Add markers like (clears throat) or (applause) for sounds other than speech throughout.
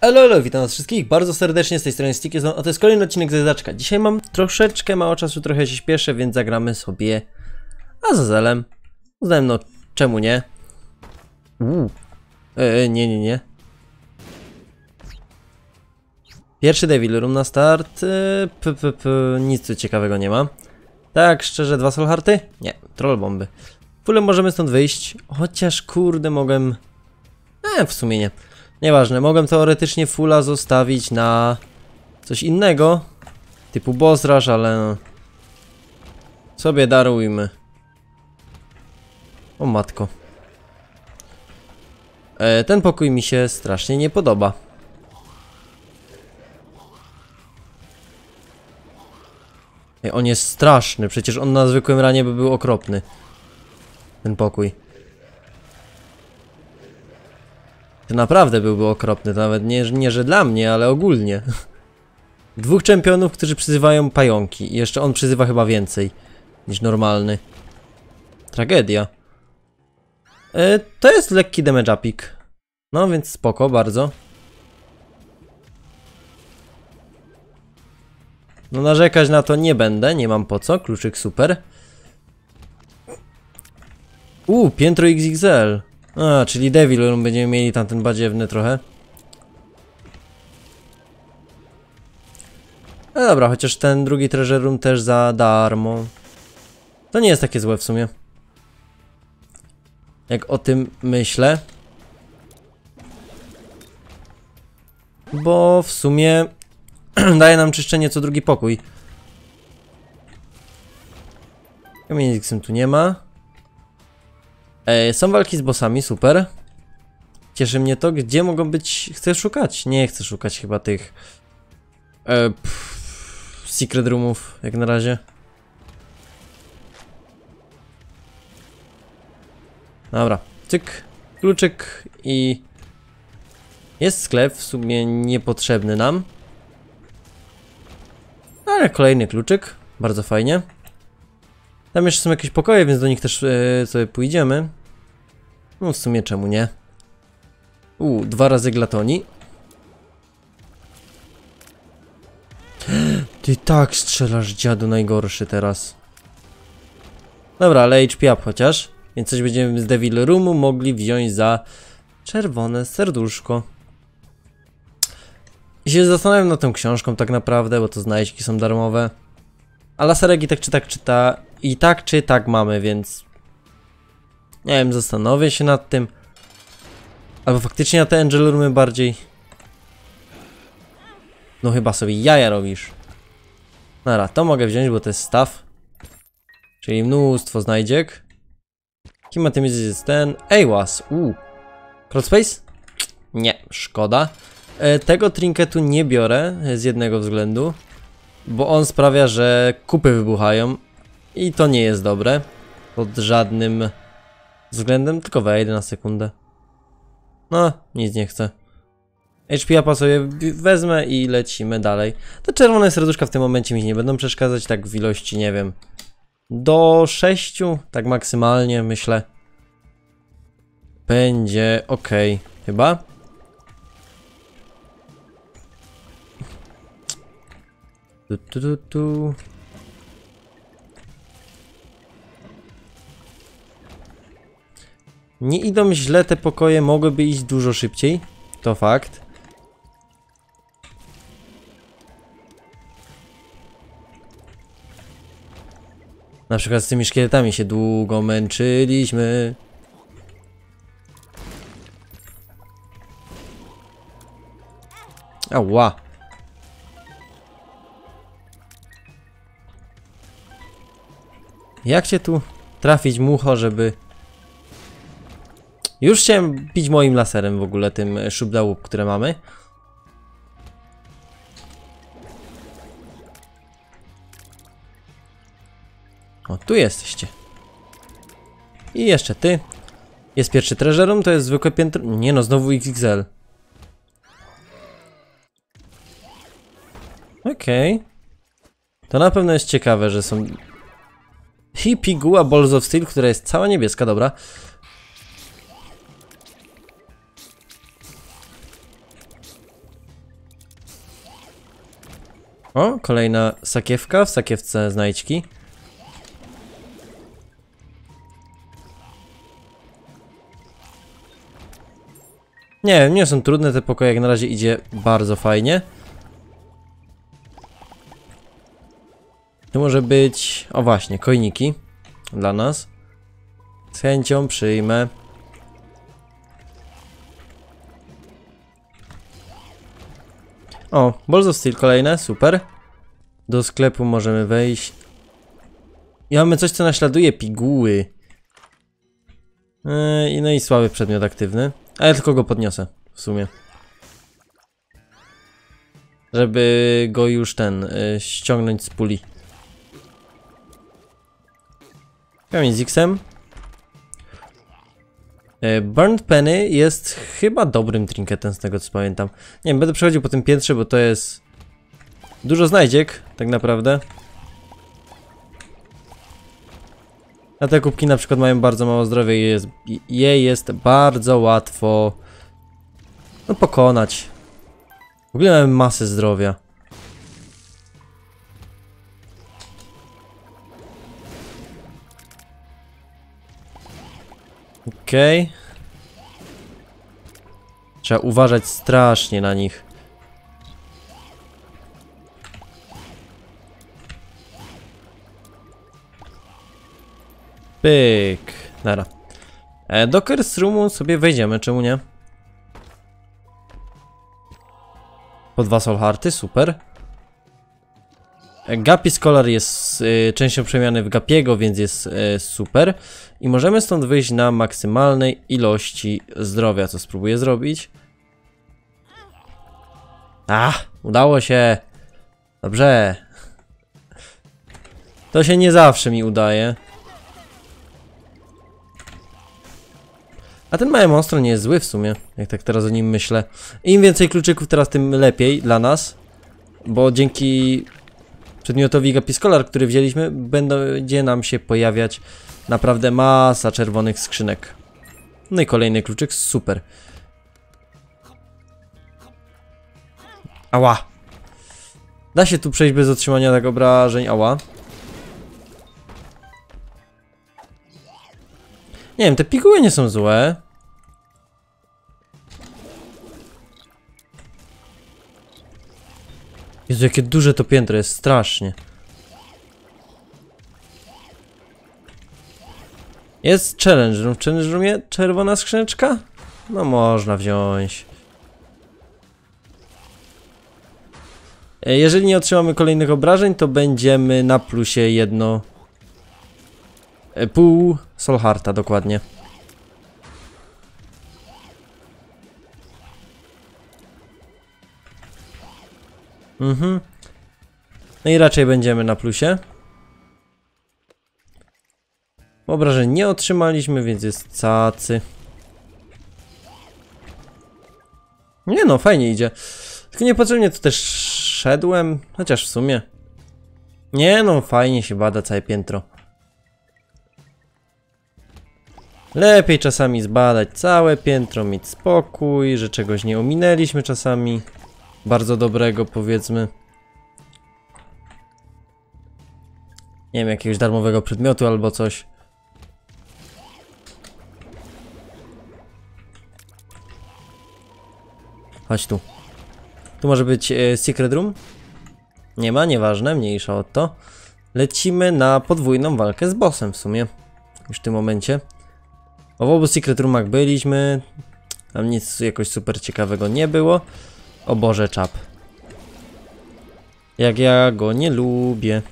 Elo, elo, witam was wszystkich bardzo serdecznie z tej strony Sticky Zone, a to jest kolejny odcinek Zezdaczka. Dzisiaj mam troszeczkę mało czasu, trochę się śpieszę, więc zagramy sobie Azazelem. Uznałem, no, czemu nie? Uuu. E, nie, nie, nie. Pierwszy Devil Room na start. E, p, p, p, nic tu ciekawego nie ma. Tak, szczerze, dwa solharty? Nie, troll bomby. Fulem możemy stąd wyjść, chociaż kurde mogę... E, w sumie nie. Nieważne, mogłem teoretycznie fulla zostawić na coś innego, typu rush, ale no. Sobie darujmy. O matko. E, ten pokój mi się strasznie nie podoba. Ej, on jest straszny, przecież on na zwykłym ranie by był okropny. Ten pokój. To naprawdę byłby okropny, nawet nie, nie że dla mnie, ale ogólnie. (laughs) Dwóch czempionów, którzy przyzywają pająki. I jeszcze on przyzywa chyba więcej niż normalny. Tragedia. E, to jest lekki damage upik. No więc spoko, bardzo. No narzekać na to nie będę, nie mam po co, kluczyk super. Uuu, piętro XXL. A, czyli Devil będziemy mieli tamten badziewny trochę. No dobra, chociaż ten drugi Treasure Room też za darmo. To nie jest takie złe w sumie. Jak o tym myślę. Bo w sumie (clears throat) daje nam czyszczenie co drugi pokój. Kamienic tu nie ma. E, są walki z bossami, super. Cieszy mnie to, gdzie mogą być... Chcę szukać? Nie chcę szukać chyba tych... E, pff, secret roomów, jak na razie. Dobra, cyk, kluczyk i... Jest sklep, w sumie niepotrzebny nam. Ale kolejny kluczyk, bardzo fajnie. Tam jeszcze są jakieś pokoje, więc do nich też e, sobie pójdziemy. No w sumie czemu nie? U, dwa razy glatoni. (gasps) Ty tak strzelasz dziadu najgorszy teraz. Dobra, ale HP up chociaż. Więc coś będziemy z Devil Roomu mogli wziąć za czerwone serduszko. I się zastanawiam nad tą książką tak naprawdę, bo to znajdźki są darmowe. A laserek tak czy tak czyta, i tak czy tak mamy, więc nie wiem, zastanowię się nad tym. Albo faktycznie na te Angel Roomy bardziej. No chyba sobie jaja robisz. Nara, to mogę wziąć, bo to jest staw. Czyli mnóstwo znajdziek. Kim jest ten? Ewas, uuu. Crosspace? Nie, szkoda. E, tego trinketu nie biorę z jednego względu. Bo on sprawia, że kupy wybuchają. I to nie jest dobre. Pod żadnym względem, tylko wejdę na sekundę. No, nic nie chcę. HP upa sobie wezmę i lecimy dalej. Te czerwone serduszka w tym momencie mi nie będą przeszkadzać, tak w ilości, nie wiem, do 6, tak maksymalnie, myślę. Będzie ok, chyba. Tu, tu, tu, tu. Nie idą źle te pokoje, mogłyby iść dużo szybciej. To fakt. Na przykład z tymi szkieletami się długo męczyliśmy. Ała. Jak cię tu trafić mucho, żeby już chciałem pić moim laserem w ogóle, tym szubdału, które mamy. O, tu jesteście. I jeszcze ty. Jest pierwszy treasure to jest zwykłe piętro... Nie no, znowu XXL. Okej. Okay. To na pewno jest ciekawe, że są... Hippie Balls of Steel, która jest cała niebieska, dobra. O, kolejna sakiewka, w sakiewce znajdźki. Nie nie są trudne te pokoje, jak na razie idzie bardzo fajnie. To może być, o właśnie, kojniki dla nas. Z chęcią przyjmę. O, Balls of Steel kolejne, super. Do sklepu możemy wejść. I mamy coś, co naśladuje piguły. Yy, no i słaby przedmiot aktywny. A ja tylko go podniosę, w sumie. Żeby go już ten, yy, ściągnąć z puli. Kamień z X-em. E, Burnt Penny jest chyba dobrym trinketem z tego co pamiętam. Nie wiem, będę przechodził po tym piętrze, bo to jest dużo znajdziek, tak naprawdę. A te kubki na przykład mają bardzo mało zdrowia i jest, je jest bardzo łatwo no, pokonać. W ogóle mamy masę zdrowia. Okej. Okay. Trzeba uważać strasznie na nich. Pyk. Nara. E, do Curse Roomu sobie wejdziemy, czemu nie? Po dwa Soul Hearty, super. Gapi Scholar jest y, częścią przemiany w Gapiego, więc jest y, super. I możemy stąd wyjść na maksymalnej ilości zdrowia, co spróbuję zrobić. A, udało się. Dobrze. To się nie zawsze mi udaje. A ten mały monstro nie jest zły w sumie, jak tak teraz o nim myślę. Im więcej kluczyków teraz, tym lepiej dla nas. Bo dzięki przedmiotowi Gapiscolar, który wzięliśmy, będzie nam się pojawiać naprawdę masa czerwonych skrzynek. No i kolejny kluczyk, super. Ała. Da się tu przejść bez otrzymania tak obrażeń, ała. Nie wiem, te piguły nie są złe. Jezu, jakie duże to piętro jest, strasznie. Jest challenge room. W challenge roomie czerwona skrzyneczka? No można wziąć. E, jeżeli nie otrzymamy kolejnych obrażeń, to będziemy na plusie jedno... E, pół Solharta dokładnie. Mhm. No i raczej będziemy na plusie. Obrażeń nie otrzymaliśmy, więc jest cacy. Nie no, fajnie idzie. Tylko niepotrzebnie tu też szedłem, chociaż w sumie. Nie no, fajnie się bada całe piętro. Lepiej czasami zbadać całe piętro, mieć spokój, że czegoś nie ominęliśmy czasami. Bardzo dobrego powiedzmy. Nie wiem, jakiegoś darmowego przedmiotu albo coś. Chodź tu. Tu może być e, Secret Room? Nie ma, nieważne, mniejsza o to. Lecimy na podwójną walkę z bossem w sumie. Już w tym momencie. O w obu Secret Roomach byliśmy. Tam nic jakoś super ciekawego nie było. O Boże, czap. Jak ja go nie lubię.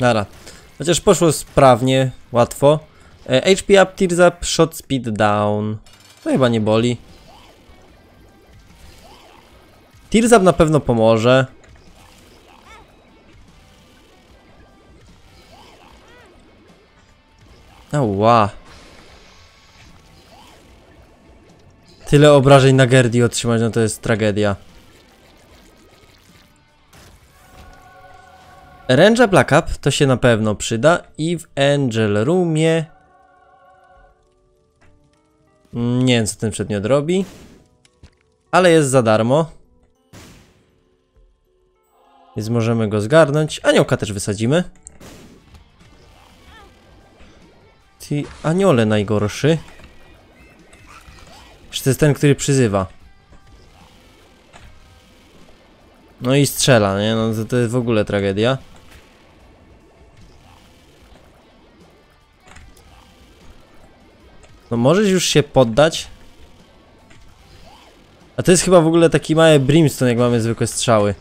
Nara. Chociaż poszło sprawnie, łatwo. E, HP up, tears up, shot speed down. To chyba nie boli. Tears up na pewno pomoże. Ała. Tyle obrażeń na Gerdi otrzymać, no to jest tragedia. Ranger Black Up to się na pewno przyda i w Angel Roomie... Nie wiem co ten przedmiot robi. ale jest za darmo. Więc możemy go zgarnąć. Aniołka też wysadzimy. Ty aniole najgorszy. Czy to jest ten, który przyzywa. No i strzela, nie? No to, to jest w ogóle tragedia. No możesz już się poddać. A to jest chyba w ogóle taki mały brimstone, jak mamy zwykłe strzały.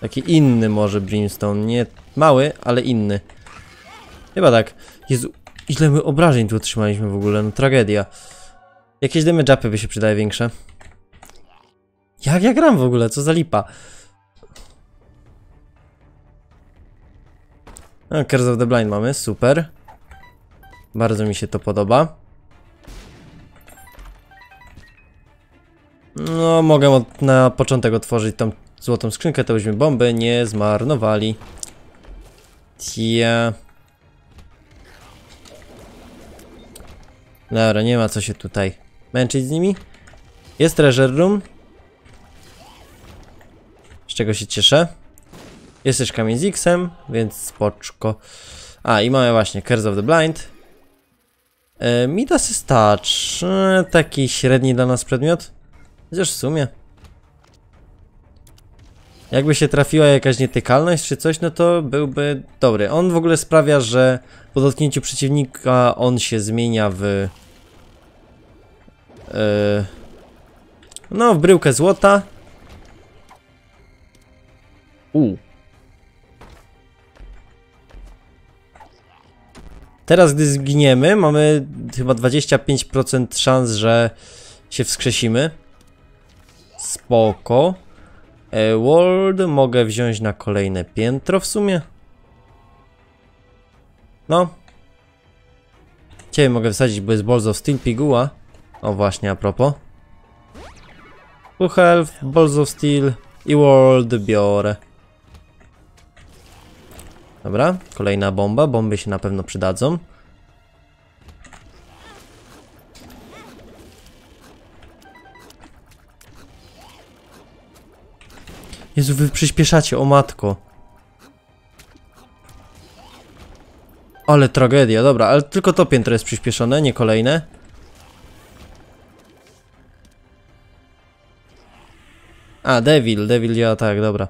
Taki inny może brimstone, nie mały, ale inny. Chyba tak. Jezu, ile my obrażeń tu otrzymaliśmy w ogóle, no tragedia. Jakieś damage upy by się przydaje większe. Jak ja gram w ogóle, co za lipa. A, Curse of the Blind mamy, super. Bardzo mi się to podoba. No, mogę od, na początek otworzyć tą złotą skrzynkę, to byśmy bomby nie zmarnowali. Tia. Dobra, nie ma co się tutaj męczyć z nimi. Jest treasure room. Z czego się cieszę. Jest też kamień z X-em, więc spoczko. A, i mamy właśnie Curse of the Blind. E, Midas Touch. Taki średni dla nas przedmiot. Chociaż w sumie. Jakby się trafiła jakaś nietykalność czy coś, no to byłby dobry. On w ogóle sprawia, że po dotknięciu przeciwnika on się zmienia w... e, no, w bryłkę złota. U. Teraz, gdy zginiemy, mamy chyba 25% szans, że się wskrzesimy. Spoko. E, World mogę wziąć na kolejne piętro w sumie. No. Ciebie mogę wsadzić, bo jest Balls of Steel Piguła. O właśnie, a propos. Full Health, Balls of Steel i World biorę. Dobra, kolejna bomba. Bomby się na pewno przydadzą. Jezu, wy przyspieszacie, o matko. Ale tragedia, dobra, ale tylko to piętro jest przyspieszone, nie kolejne. A, Devil, Devil działa tak, dobra.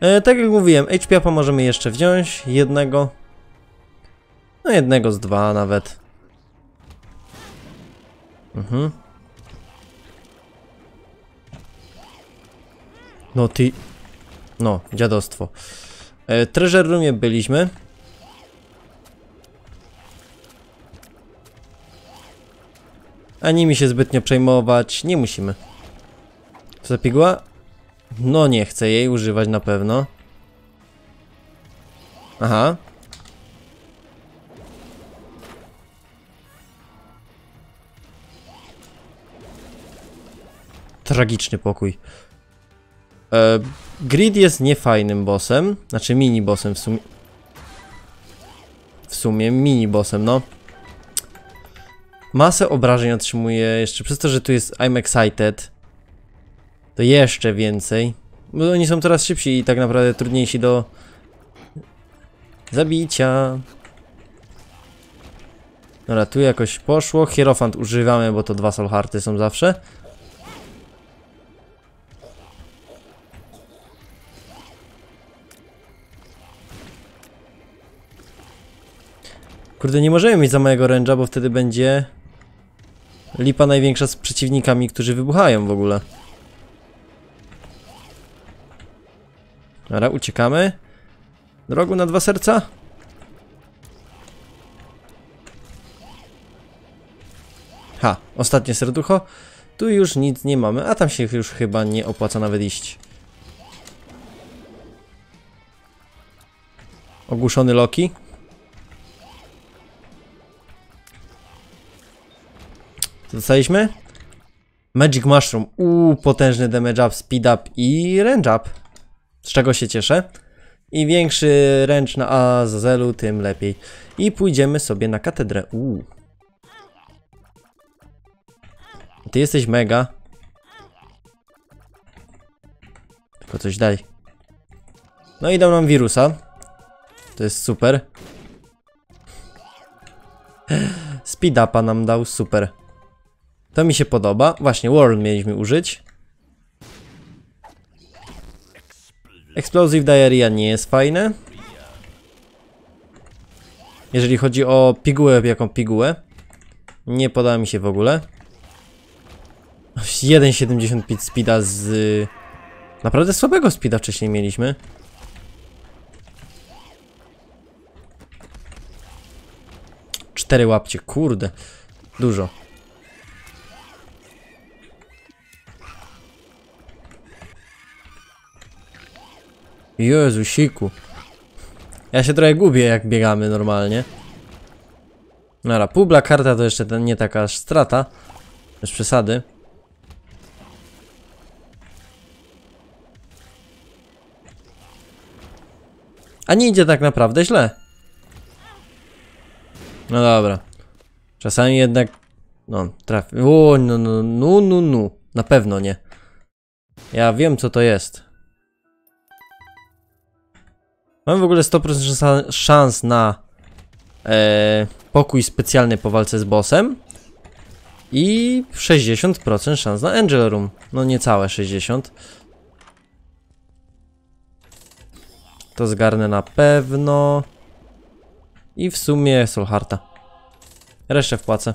E, tak jak mówiłem, HP możemy jeszcze wziąć, jednego. No jednego z dwa nawet. Mhm. No ty... No, dziadostwo. E, treasure roomie byliśmy. Ani mi się zbytnio przejmować, nie musimy. Zapigła? No nie chcę jej używać na pewno. Aha. Tragiczny pokój. E, Grid jest niefajnym bossem, znaczy mini bossem w sumie. W sumie mini bossem, no. Masę obrażeń otrzymuje jeszcze przez to, że tu jest I'm excited. To jeszcze więcej. Bo oni są coraz szybsi i tak naprawdę trudniejsi do zabicia. Dobra, tu jakoś poszło. Hierofant używamy, bo to dwa solharty są zawsze. Kurde, nie możemy mieć za małego ręcza, bo wtedy będzie lipa największa z przeciwnikami, którzy wybuchają w ogóle. Dobra, uciekamy. Drogu na dwa serca. Ha, ostatnie serducho. Tu już nic nie mamy, a tam się już chyba nie opłaca nawet iść. Ogłuszony Loki. Co dostaliśmy? Magic Mushroom. Uuu, potężny damage up, speed up i range up z czego się cieszę. Im większy ręcz na Azazelu, tym lepiej. I pójdziemy sobie na katedrę. Uuu. Ty jesteś mega. Tylko coś daj. No i dał nam wirusa. To jest super. Speed upa nam dał, super. To mi się podoba. Właśnie, World mieliśmy użyć. Explosive Diarrhea nie jest fajne. Jeżeli chodzi o pigułę, jaką pigułę. Nie podoba mi się w ogóle. 1,75 speeda z... Naprawdę słabego speeda wcześniej mieliśmy. Cztery łapcie, kurde. Dużo. Jezu, siku. Ja się trochę gubię, jak biegamy normalnie. Nara, publa karta to jeszcze nie taka aż strata. Bez przesady. A nie idzie tak naprawdę źle. No dobra. Czasami jednak... No, trafi... O, no, no, no, no, no. Na pewno nie. Ja wiem, co to jest. Mam w ogóle 100% szans- szans na e, pokój specjalny po walce z bossem. I 60% szans na Angel Room. No niecałe 60. To zgarnę na pewno. I w sumie Solharta. Resztę wpłacę.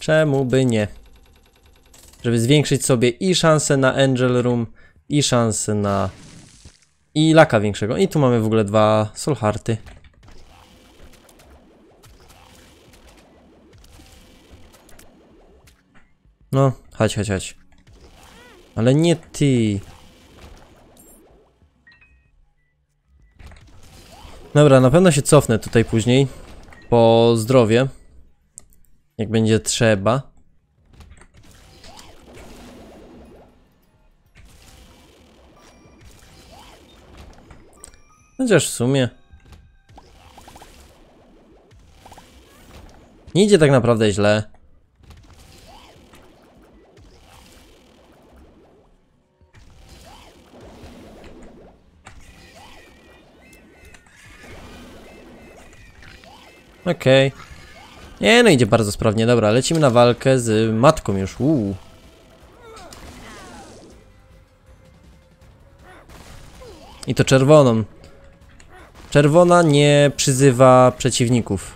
Czemu by nie? Żeby zwiększyć sobie i szansę na Angel Room, i szansę na... I laka większego. I tu mamy w ogóle dwa Solharty. No, chodź, chodź, chodź. Ale nie ty. Dobra, na pewno się cofnę tutaj później. Po zdrowie. Jak będzie trzeba. Chociaż w sumie. Nie idzie tak naprawdę źle. Okej. Nie, no idzie bardzo sprawnie. Dobra, lecimy na walkę z matką już. Uuu. I to czerwoną. Czerwona nie przyzywa przeciwników.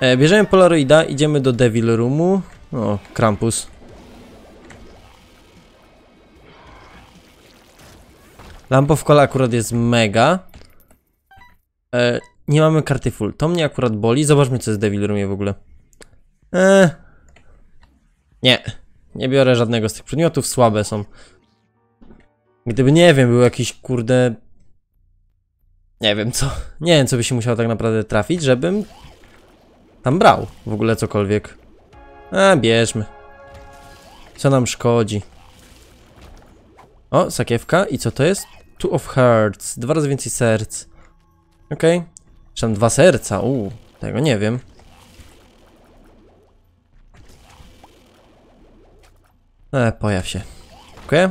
E, bierzemy Polaroida, idziemy do Devil Roomu. O, Krampus. Lamp of Cola akurat jest mega. E, nie mamy karty full. To mnie akurat boli. Zobaczmy, co jest w Devil Roomie w ogóle. E, nie. Nie biorę żadnego z tych przedmiotów. Słabe są. Gdyby, nie wiem, był jakiś, kurde... Nie wiem co. Nie wiem, co by się musiało tak naprawdę trafić, żebym... Tam brał w ogóle cokolwiek. A, bierzmy. Co nam szkodzi? O, sakiewka. I co to jest? Two of Hearts. Dwa razy więcej serc. Okej. Okay. Tam dwa serca? Uuu, tego nie wiem. E, pojaw się. Dziękuję.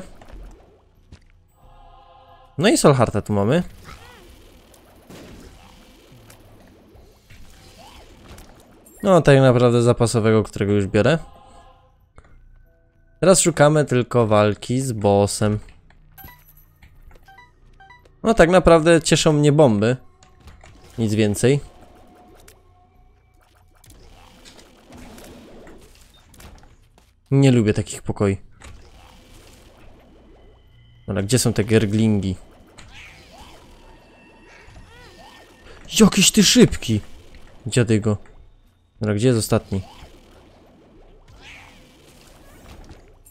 No i Solharta tu mamy. No, tak naprawdę zapasowego, którego już biorę. Teraz szukamy tylko walki z bossem. No tak naprawdę cieszą mnie bomby. Nic więcej. Nie lubię takich pokoi. Dobra, gdzie są te gerglingi? Jakiś ty szybki! Dziadygo. Dobra, gdzie jest ostatni?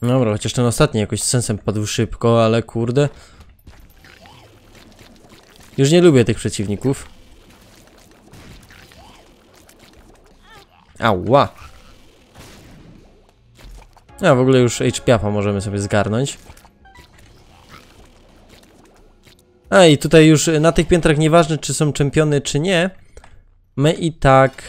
Dobra, chociaż ten ostatni jakoś z sensem padł szybko, ale kurde. Już nie lubię tych przeciwników. Ała! A w ogóle już HP możemy sobie zgarnąć. A i tutaj już na tych piętrach nieważne czy są czempiony czy nie, my i tak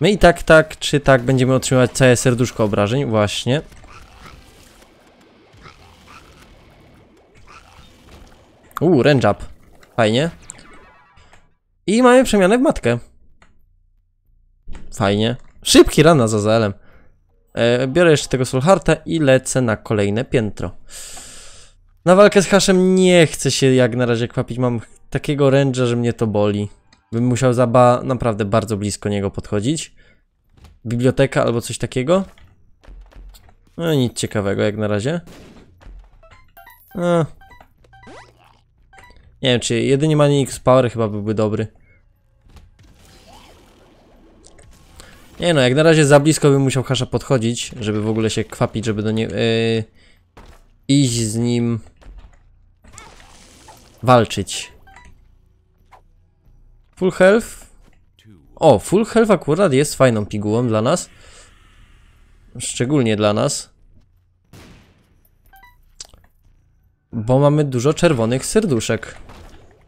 My i tak, tak, czy tak będziemy otrzymywać całe serduszko obrażeń, właśnie. Uuu, range up. Fajnie. I mamy przemianę w matkę. Fajnie. Szybki rana za Zaelem. E, biorę jeszcze tego Soulhearta i lecę na kolejne piętro. Na walkę z haszem nie chcę się jak na razie kwapić. Mam takiego range'a, że mnie to boli. Bym musiał za ba naprawdę bardzo blisko niego podchodzić. Biblioteka albo coś takiego. No nic ciekawego jak na razie. A. Nie wiem, czy jedynie Manix Power chyba byłby dobry. Nie no, jak na razie za blisko bym musiał Hasza podchodzić, żeby w ogóle się kwapić, żeby do nie... Yy, iść z nim... Walczyć. Full health? O, full health akurat jest fajną pigułą dla nas. Szczególnie dla nas. Bo mamy dużo czerwonych serduszek.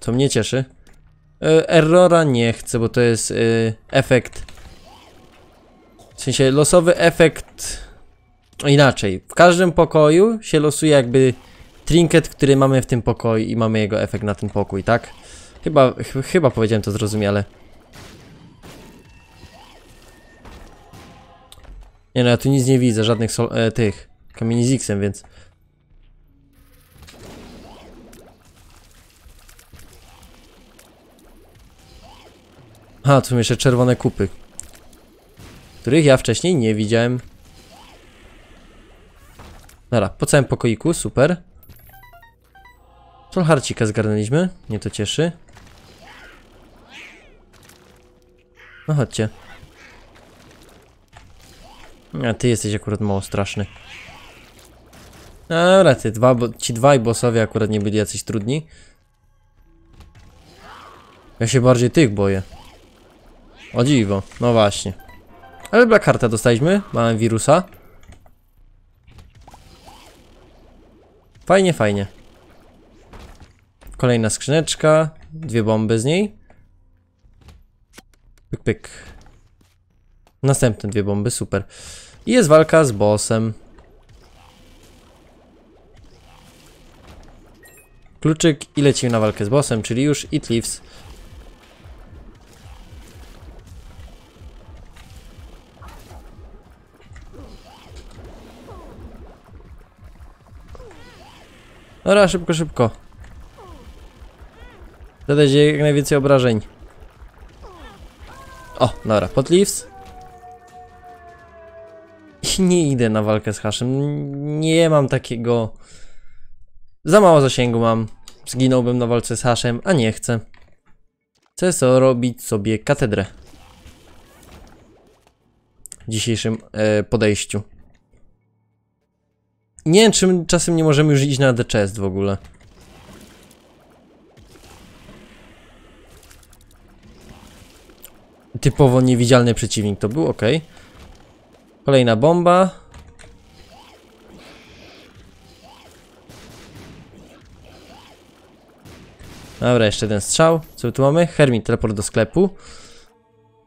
Co mnie cieszy. E, errora nie chcę, bo to jest e, efekt. W sensie losowy efekt. Inaczej. W każdym pokoju się losuje jakby trinket, który mamy w tym pokoju i mamy jego efekt na ten pokój, tak? Chyba, ch chyba powiedziałem to zrozumiale. Nie no, ja tu nic nie widzę, żadnych sol e, tych kamieni z X-em, więc... A, tu są jeszcze czerwone kupy. Których ja wcześniej nie widziałem. Dobra, po całym pokoiku, super. Solharcika zgarnęliśmy, mnie to cieszy. No chodźcie. A ty jesteś akurat mało straszny. Dobra, ty dwa, bo, ci dwaj bossowie akurat nie byli jacyś trudni. Ja się bardziej tych boję. O dziwo, no właśnie. Ale Black Hearta dostaliśmy, mamy wirusa. Fajnie, fajnie. Kolejna skrzyneczka, dwie bomby z niej. Pyk, pyk. Następne dwie bomby, super. I jest walka z bossem. Kluczyk i lecimy na walkę z bossem, czyli już It Lives. Dobra, szybko, szybko. Zadać jak najwięcej obrażeń. O, dobra. I nie idę na walkę z haszem. Nie mam takiego... Za mało zasięgu mam. Zginąłbym na walce z haszem, a nie chcę. Chcę so robić sobie katedrę. W dzisiejszym e, podejściu. Nie wiem, czy czasem nie możemy już iść na The Chest w ogóle. Typowo niewidzialny przeciwnik to był, ok. Kolejna bomba. Dobra, jeszcze jeden strzał. Co tu mamy? Hermit, teleport do sklepu.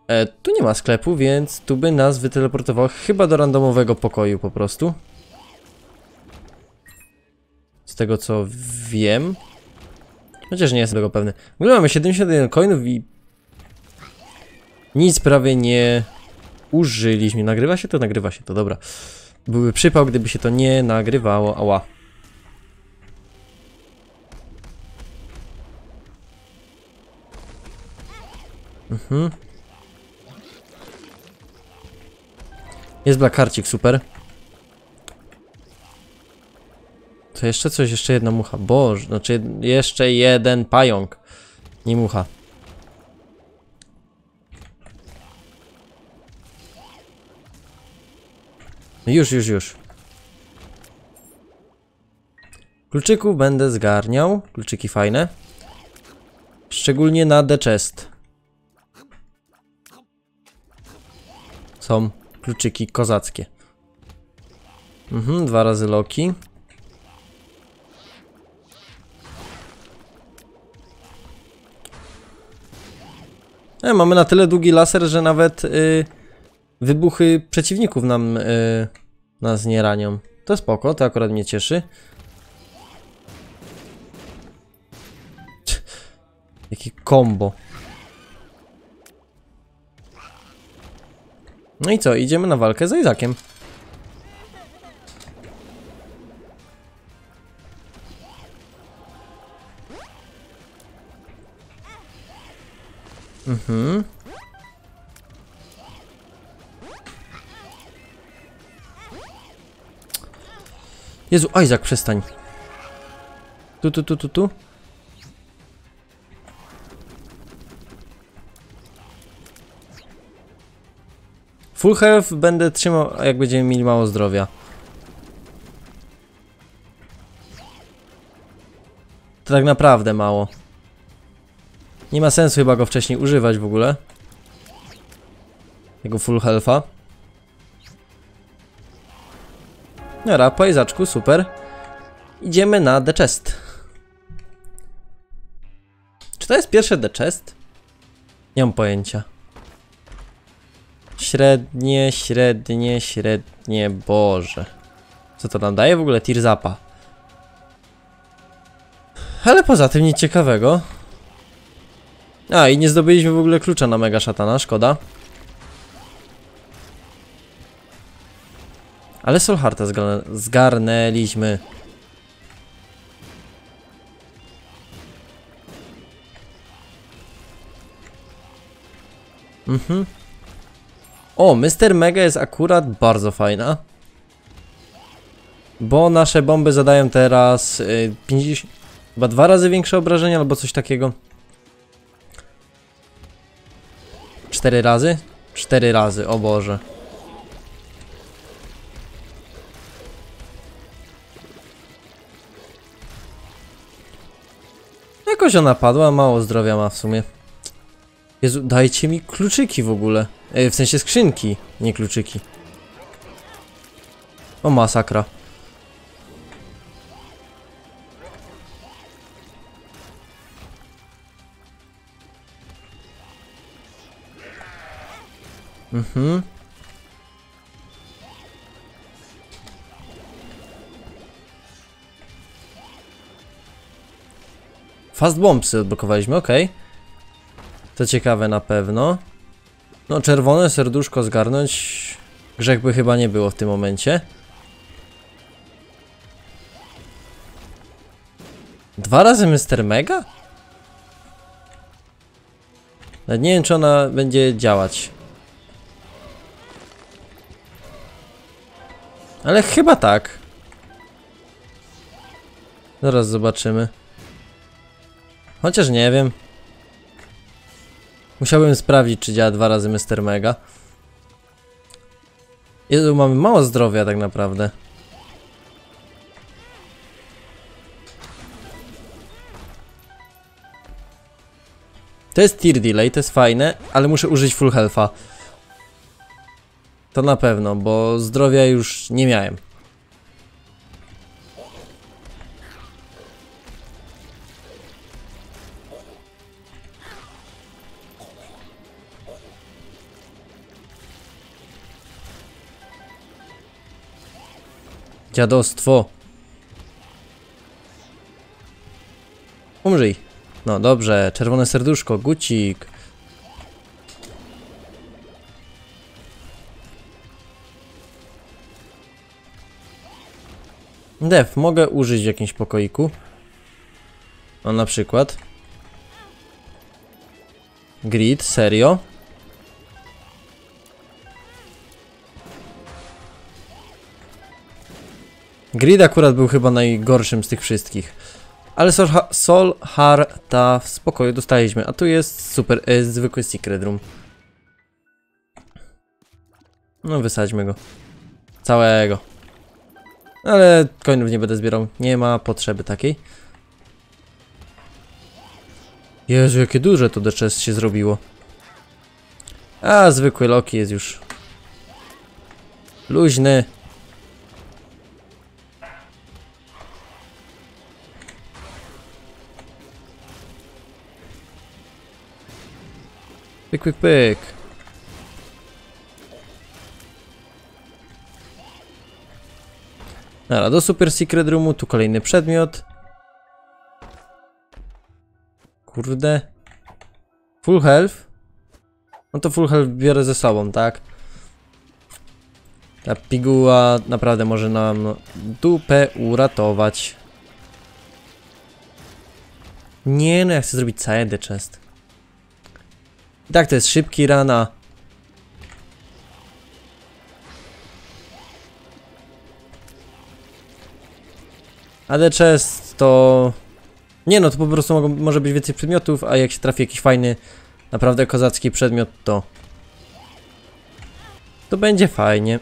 E, tu nie ma sklepu, więc tu by nas wyteleportowało chyba do randomowego pokoju po prostu. Tego co wiem. Chociaż nie jestem tego pewny. W ogóle mamy 71 coinów i nic prawie nie użyliśmy. Nagrywa się to? Nagrywa się to, dobra. Byłby przypał, gdyby się to nie nagrywało. Ała. Mhm. Jest blakarcik, super. To jeszcze coś, jeszcze jedna mucha. Boże, znaczy jeszcze jeden pająk. Nie mucha. Już, już, już. Kluczyków będę zgarniał. Kluczyki fajne. Szczególnie na The Chest. Są kluczyki kozackie. Mhm, dwa razy Loki. E, mamy na tyle długi laser, że nawet... Yy, wybuchy przeciwników nam y, nas nie ranią. To spoko, to akurat mnie cieszy. Jakie combo. No i co, idziemy na walkę z Isaaciem. Mhm. Jezu, Isaac, przestań. Tu, tu, tu, tu, tu. Full health będę trzymał, jak będziemy mieli mało zdrowia. To tak naprawdę mało. Nie ma sensu chyba go wcześniej używać w ogóle. Jego full health'a. Dobra, po Izaczku, super. Idziemy na The Chest. Czy to jest pierwsze The Chest? Nie mam pojęcia. Średnie, średnie, średnie, boże. Co to nam daje w ogóle Tirzapa? Ale poza tym nic ciekawego. A, i nie zdobyliśmy w ogóle klucza na Mega Szatana, szkoda. Ale Solharta zgar zgarnęliśmy. Mhm. O, Mr. Mega jest akurat bardzo fajna. Bo nasze bomby zadają teraz y, 50... Chyba dwa razy większe obrażenia albo coś takiego. Cztery razy? Cztery razy, o Boże. Jakoś ona padła, mało zdrowia ma w sumie. Jezu, dajcie mi kluczyki w ogóle. E, w sensie skrzynki, nie kluczyki. O masakra. Mhm. Fast bombsy odblokowaliśmy, ok. To ciekawe na pewno. No, czerwone serduszko zgarnąć. Grzech by chyba nie było w tym momencie. Dwa razy Mr. Mega? Nawet nie wiem, czy ona będzie działać. Ale chyba tak. Zaraz zobaczymy. Chociaż nie wiem. Musiałbym sprawdzić, czy działa dwa razy Mr. Mega. Jezu, mamy mało zdrowia tak naprawdę. To jest tier delay, to jest fajne, ale muszę użyć full health'a. To na pewno, bo zdrowia już nie miałem. Dziadostwo. Umrzyj. No dobrze, czerwone serduszko, gucik. Def, mogę użyć w jakimś pokoiku. No na przykład. Grid, serio? Grid akurat był chyba najgorszym z tych wszystkich. Ale Sol, Sol Harta w spokoju dostaliśmy, a tu jest super, e, zwykły Secret Room. No wysadźmy go. Całego. Ale coinów nie będę zbierał, nie ma potrzeby takiej. Jezu, jakie duże to chest się zrobiło. A, zwykły Loki jest już luźny. Pyk, pyk, pyk. Dobra, do Super Secret Roomu, tu kolejny przedmiot. Kurde. Full health? No to full health biorę ze sobą, tak? Ta piguła naprawdę może nam dupę uratować. Nie no, ja chcę zrobić cały chest. I tak to jest szybki rana. AD chest to... Nie no, to po prostu mogą, może być więcej przedmiotów, a jak się trafi jakiś fajny, naprawdę kozacki przedmiot, to... To będzie fajnie.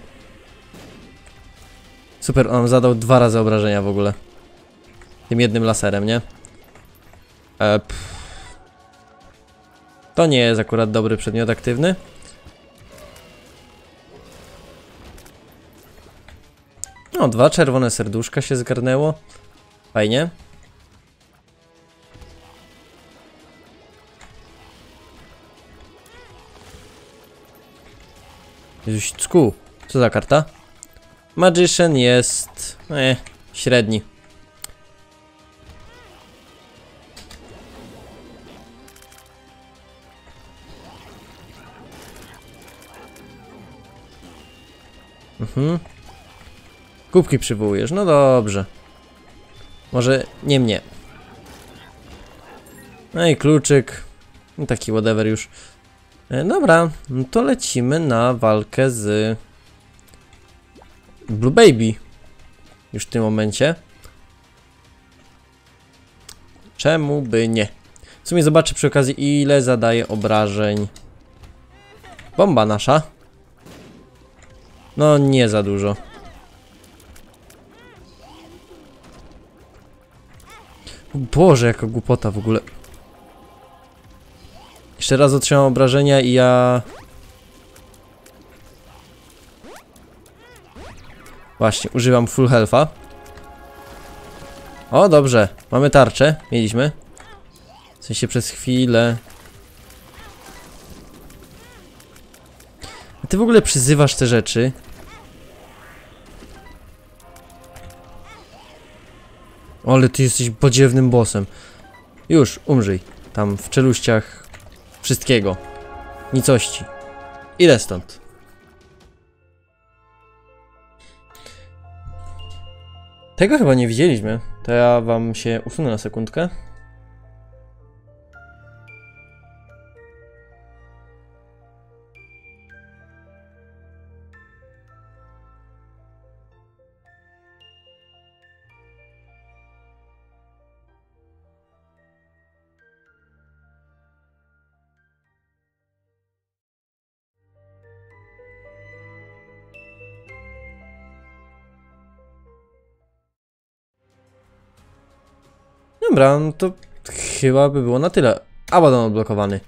Super, on zadał dwa razy obrażenia w ogóle. Tym jednym laserem, nie? E. To nie jest akurat dobry przedmiot aktywny. No, dwa czerwone serduszka się zgarnęło. Fajnie. Jezuścku, co za karta? Magician jest... Eh, średni. Mhm. Kubki przywołujesz, no dobrze. Może nie mnie. No i kluczyk. Taki whatever już. E, dobra, no to lecimy na walkę z Blue Baby. Już w tym momencie. Czemu by nie? W sumie zobaczę przy okazji ile zadaje obrażeń bomba nasza. No nie za dużo. Boże, jaka głupota w ogóle. Jeszcze raz otrzymam obrażenia i ja... Właśnie, używam full health'a. O, dobrze. Mamy tarczę. Mieliśmy. W sensie przez chwilę. A ty w ogóle przyzywasz te rzeczy. Ale ty jesteś podziewnym bossem. Już, umrzyj. Tam w czeluściach wszystkiego. Nicości. Idę stąd. Tego chyba nie widzieliśmy. To ja wam się usunę na sekundkę. Dobra, no to chyba by było na tyle. Abaddon odblokowany.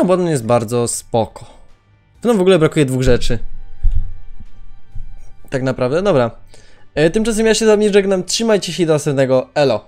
Abaddon jest bardzo spoko. No w ogóle brakuje dwóch rzeczy. Tak naprawdę, dobra. E, tymczasem ja się z wami żegnam. Trzymajcie się do następnego. Elo.